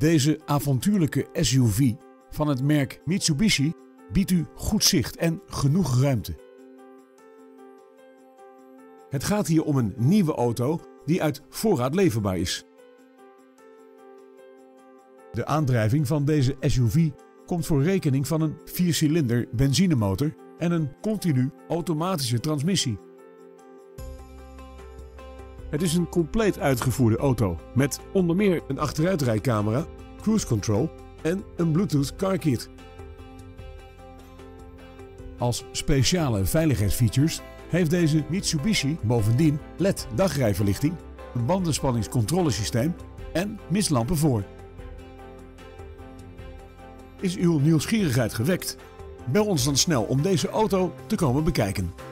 Deze avontuurlijke SUV van het merk Mitsubishi biedt u goed zicht en genoeg ruimte. Het gaat hier om een nieuwe auto die uit voorraad leverbaar is. De aandrijving van deze SUV komt voor rekening van een 4-cilinder benzinemotor en een continu automatische transmissie. Het is een compleet uitgevoerde auto met onder meer een achteruitrijcamera, cruise control en een Bluetooth car kit. Als speciale veiligheidsfeatures heeft deze Mitsubishi bovendien LED dagrijverlichting, een bandenspanningscontrolesysteem en mistlampen voor. Is uw nieuwsgierigheid gewekt? Bel ons dan snel om deze auto te komen bekijken.